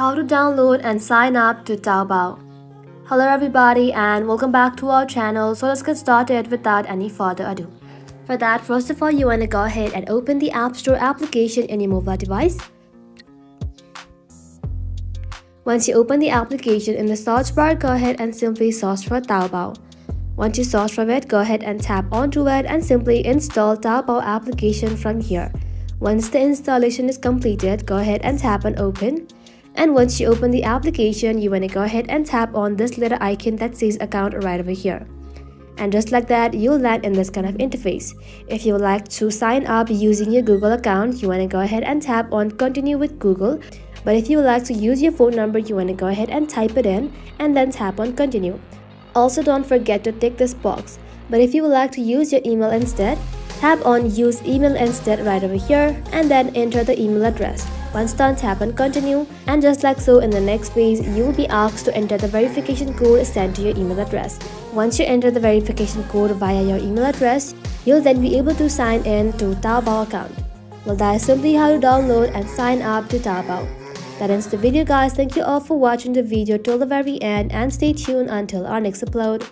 how to download and sign up to Taobao. Hello everybody and welcome back to our channel. So let's get started without any further ado. For that, first of all, you want to go ahead and open the App Store application in your mobile device. Once you open the application in the search bar, go ahead and simply search for Taobao. Once you search for it, go ahead and tap onto it and simply install Taobao application from here. Once the installation is completed, go ahead and tap on open. And once you open the application, you want to go ahead and tap on this little icon that says account right over here. And just like that, you'll land in this kind of interface. If you would like to sign up using your Google account, you want to go ahead and tap on continue with Google. But if you would like to use your phone number, you want to go ahead and type it in and then tap on continue. Also don't forget to tick this box. But if you would like to use your email instead, tap on use email instead right over here and then enter the email address. Once done, tap on continue and just like so in the next page, you will be asked to enter the verification code sent to your email address. Once you enter the verification code via your email address, you'll then be able to sign in to Taobao account. Well, that is simply how to download and sign up to Taobao. That ends the video guys. Thank you all for watching the video till the very end and stay tuned until our next upload.